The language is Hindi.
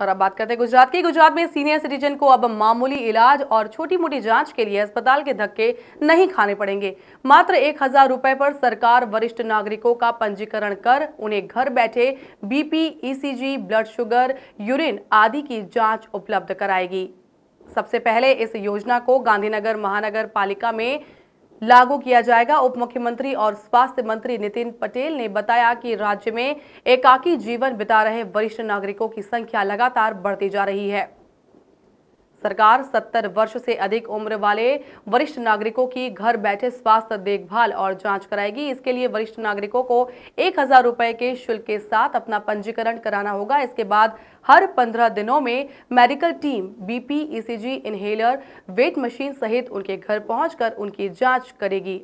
और अब बात करते हैं गुजरात की। गुजरात में सीनियर सिटीजन को अब मामूली इलाज और छोटी मोटी जाँच के लिए अस्पताल के धक्के नहीं खाने पड़ेंगे। मात्र एक हज़ार रुपए पर सरकार वरिष्ठ नागरिकों का पंजीकरण कर उन्हें घर बैठे BP, ECG, blood sugar, urine आदि की जाँच उपलब्ध कराएगी। सबसे पहले इस योजना को गांधीनगर महानगर में लागू किया जाएगा। उप मुख्यमंत्री और स्वास्थ्य मंत्री नितिन पटेल ने बताया कि राज्य में एकाकी जीवन बिता रहे वरिष्ठ नागरिकों की संख्या लगातार बढ़ती जा रही है। सरकार 70 वर्ष से अधिक उम्र वाले वरिष्ठ नागरिकों की घर बैठे स्वास्थ्य देखभाल और जाँच कराएगी। इसके लिए वरिष्ठ नागरिकों को एक हज़ार रुपए के शुल्क के साथ अपना पंजीकरण कराना होगा। इसके बाद हर 15 दिनों में medical team, BP, ECG, inhaler, weight machine सहित उनके घर पहुंचकर उनकी जाँच करेगी।